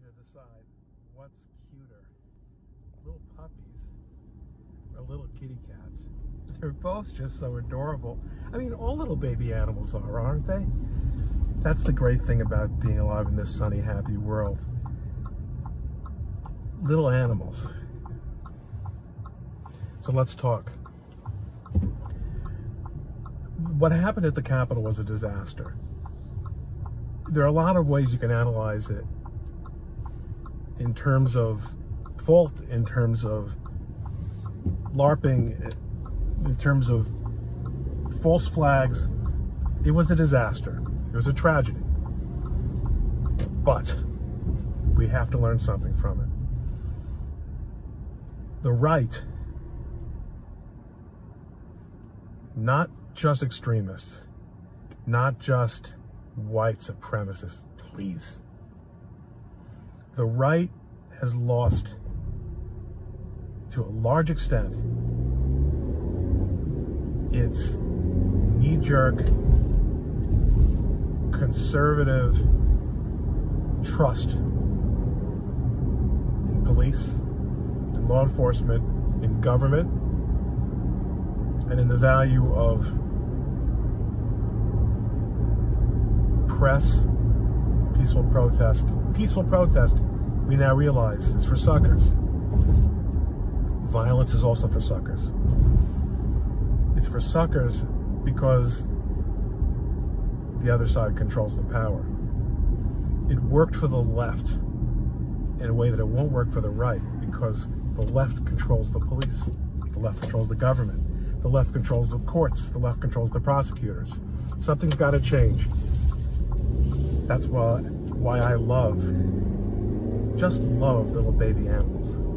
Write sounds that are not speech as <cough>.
to decide what's cuter, little puppies or little kitty cats. <laughs> They're both just so adorable. I mean, all little baby animals are, aren't they? That's the great thing about being alive in this sunny, happy world. Little animals. So let's talk. What happened at the Capitol was a disaster. There are a lot of ways you can analyze it in terms of fault, in terms of LARPing, in terms of false flags. It was a disaster. It was a tragedy. But we have to learn something from it. The right, not just extremists, not just white supremacists, please. The right has lost, to a large extent, its knee-jerk conservative trust in police, in law enforcement, in government, and in the value of press, peaceful protest. Peaceful protest, we now realize, is for suckers. Violence is also for suckers. It's for suckers because the other side controls the power. It worked for the left in a way that it won't work for the right because the left controls the police, the left controls the government, the left controls the courts, the left controls the prosecutors. Something's got to change. That's why, why I love, just love little baby animals.